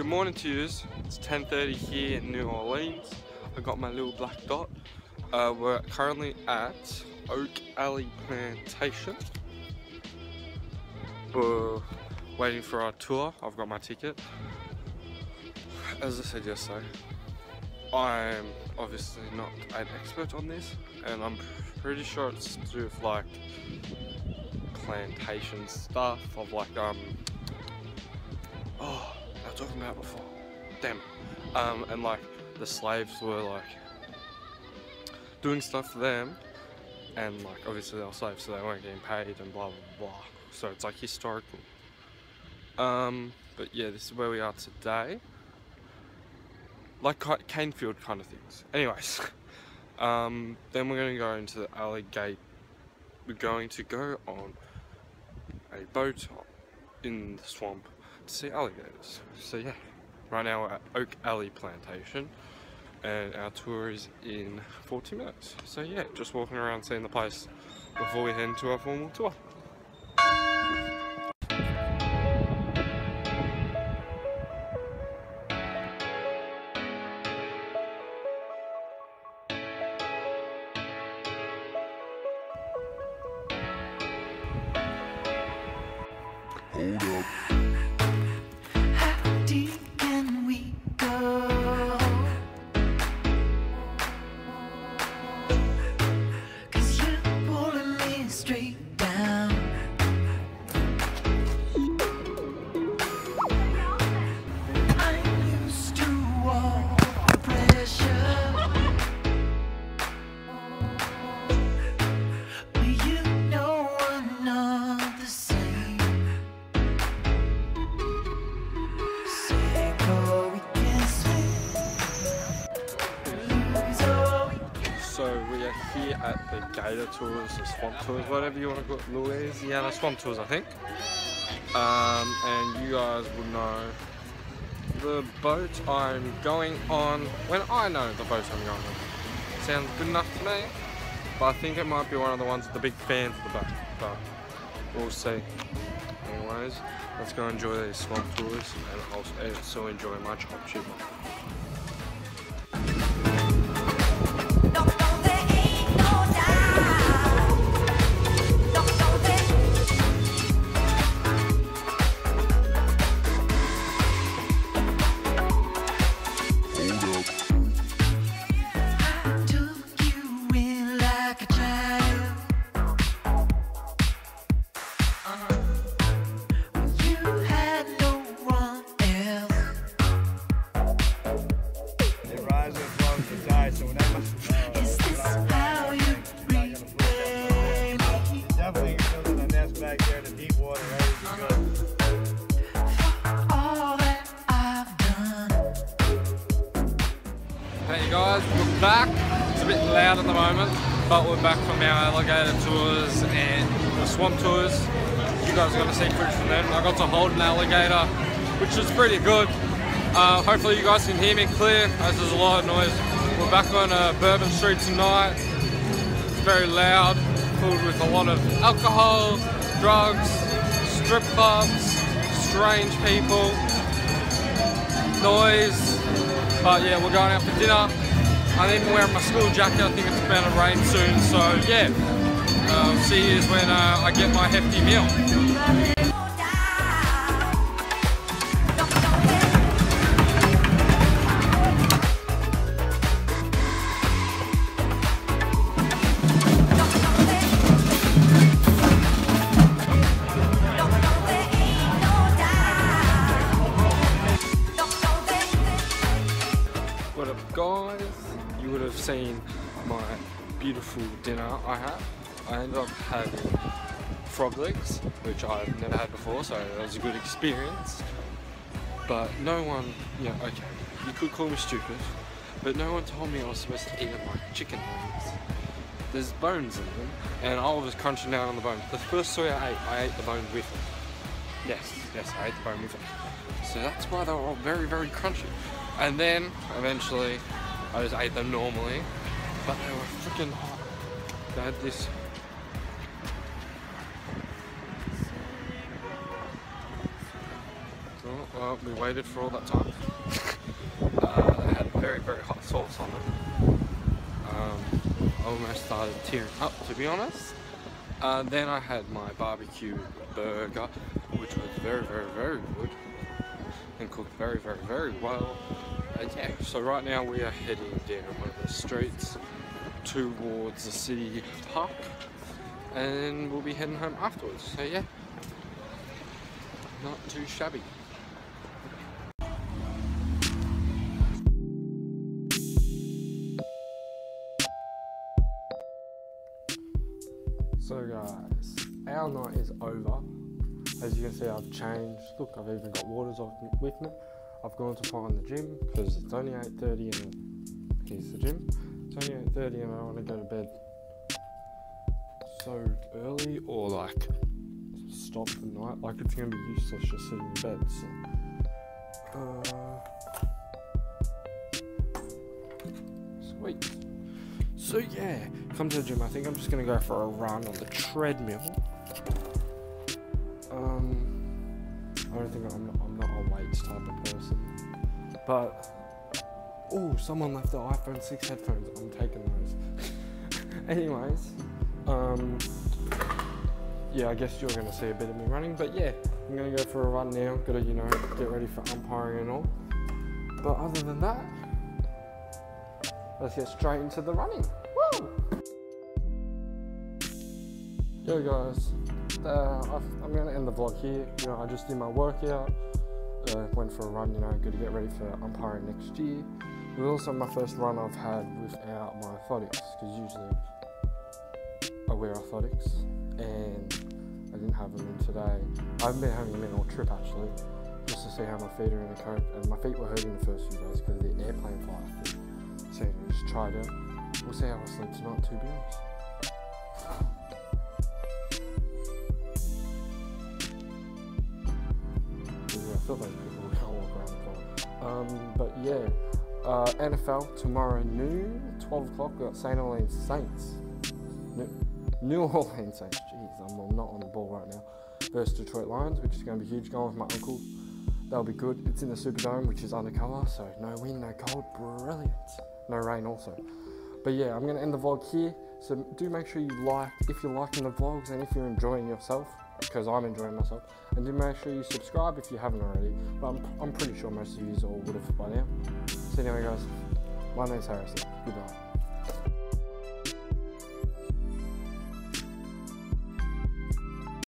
morning to yous. It's 10.30 here in New Orleans. I got my little black dot. Uh, we're currently at Oak Alley Plantation. We're waiting for our tour. I've got my ticket. As I said yesterday, I'm obviously not an expert on this and I'm pretty sure it's to do with like plantation stuff of like um oh I was talking about before. Damn. Um and like the slaves were like doing stuff for them. And like obviously they were slaves so they weren't getting paid and blah blah blah. So it's like historical. Um but yeah this is where we are today. Like Canefield kind of things. Anyways. Um then we're going to go into the alley gate. We're going to go on a boat in the swamp to see alligators. So yeah, right now we're at Oak Alley Plantation and our tour is in 40 minutes. So yeah, just walking around seeing the place before we head into our formal tour. The Gator Tours, the Swamp Tours, whatever you want to call it, Louisiana Swamp Tours, I think. Um, and you guys will know the boat I'm going on, when I know the boat I'm going on. Sounds good enough to me, but I think it might be one of the ones with the big fans at the boat, but we'll see. Anyways, let's go enjoy these swamp tours and also, also enjoy my chop chipper. Moment, but we're back from our alligator tours and the swamp tours. You guys are going to see footage from them. I got to hold an alligator, which is pretty good. Uh, hopefully you guys can hear me clear, as there's a lot of noise. We're back on uh, Bourbon Street tonight. It's very loud, filled with a lot of alcohol, drugs, strip clubs, strange people, noise, but yeah, we're going out for dinner. I'm even wearing my school jacket. I think it's about to rain soon. So yeah, uh, see you when uh, I get my hefty meal. Seen my beautiful dinner I had. I ended up having frog legs, which I've never had before, so it was a good experience. But no one, yeah, okay, you could call me stupid, but no one told me I was supposed to eat them like chicken wings. There's bones in them, and I was crunching down on the bone. The first soy I ate, I ate the bone with it. Yes, yes, I ate the bone with it. So that's why they were all very, very crunchy. And then, eventually, I just ate them normally, but they were freaking hot. They had this Oh, uh, we waited for all that time. uh, they had very, very hot sauce on them. Um, I almost started tearing up, to be honest. Uh, then I had my barbecue burger, which was very, very, very good and cooked very, very, very well. Yeah, so right now we are heading down one of the streets towards the city park and we'll be heading home afterwards. So yeah, not too shabby. So guys, our night is over. As you can see, I've changed. Look, I've even got waters off with me. I've gone to find the gym because it's only 8:30 and here's the gym. It's only 8:30 and I want to go to bed so early or like stop the night. Like it's gonna be useless just sitting in bed. So, uh, sweet. So yeah, come to the gym. I think I'm just gonna go for a run on the treadmill. Um, I don't think I'm, Type of person, but oh, someone left the iPhone 6 headphones. I'm taking those. Anyways, um, yeah, I guess you're gonna see a bit of me running, but yeah, I'm gonna go for a run now. Gotta you know get ready for umpiring and all. But other than that, let's get straight into the running. Woo! Yo guys, uh, I'm gonna end the vlog here. You know, I just did my workout, uh, went for a run. You know, good to get ready for umpiring next year. It was also my first run I've had without my orthotics, because usually I wear orthotics, and I didn't have them in today. I've been having in all trip actually, just to see how my feet are in the coat. And my feet were hurting the first few days because of the airplane flight. So just try it. We'll see how I sleep tonight, to be honest. Um, but yeah, uh, NFL tomorrow noon, 12 o'clock. We got St. Orleans Saints. New, New Orleans Saints. Jeez, I'm not on the ball right now. Versus Detroit Lions, which is going to be huge. Going with my uncle. That'll be good. It's in the Superdome, which is undercover, so no wind, no cold. Brilliant. No rain also. But yeah, I'm going to end the vlog here. So do make sure you like if you're liking the vlogs and if you're enjoying yourself, because I'm enjoying myself. And do make sure you subscribe if you haven't already. But I'm, I'm pretty sure most of you all would have by now. So anyway, guys, my name's Harrison. Goodbye.